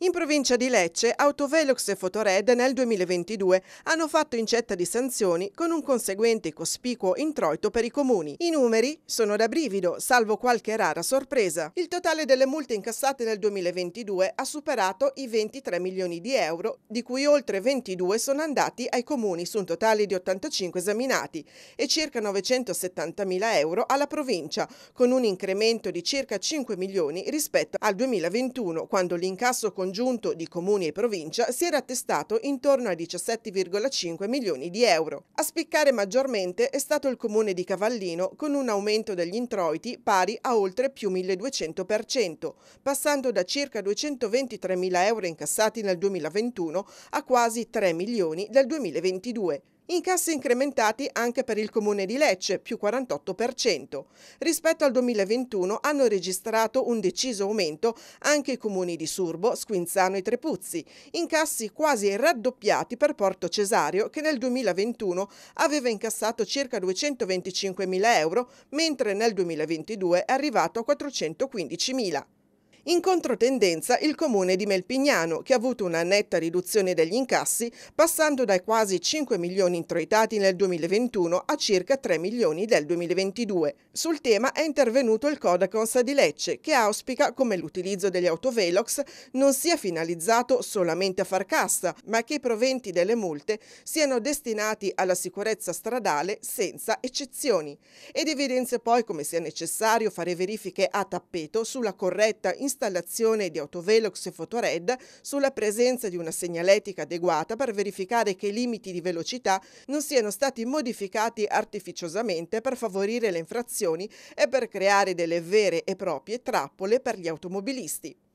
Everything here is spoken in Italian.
In provincia di Lecce, Autovelox e Fotored nel 2022 hanno fatto incetta di sanzioni con un conseguente cospicuo introito per i comuni. I numeri sono da brivido, salvo qualche rara sorpresa. Il totale delle multe incassate nel 2022 ha superato i 23 milioni di euro, di cui oltre 22 sono andati ai comuni su un totale di 85 esaminati e circa 970 mila euro alla provincia, con un incremento di circa 5 milioni rispetto al 2021, quando l'incasso con congiunto di comuni e provincia si era attestato intorno a 17,5 milioni di euro. A spiccare maggiormente è stato il comune di Cavallino con un aumento degli introiti pari a oltre più 1200%, passando da circa 223 mila euro incassati nel 2021 a quasi 3 milioni del 2022. Incassi incrementati anche per il comune di Lecce, più 48%. Rispetto al 2021 hanno registrato un deciso aumento anche i comuni di Surbo, Squinzano e Trepuzzi, incassi quasi raddoppiati per Porto Cesario che nel 2021 aveva incassato circa 225 mila euro, mentre nel 2022 è arrivato a 415 mila. In controtendenza il comune di Melpignano, che ha avuto una netta riduzione degli incassi, passando dai quasi 5 milioni introitati nel 2021 a circa 3 milioni del 2022. Sul tema è intervenuto il Codacons di Lecce, che auspica come l'utilizzo degli autovelox non sia finalizzato solamente a far cassa, ma che i proventi delle multe siano destinati alla sicurezza stradale senza eccezioni. Ed evidenzia poi come sia necessario fare verifiche a tappeto sulla corretta installazione installazione di autovelox e fotored sulla presenza di una segnaletica adeguata per verificare che i limiti di velocità non siano stati modificati artificiosamente per favorire le infrazioni e per creare delle vere e proprie trappole per gli automobilisti.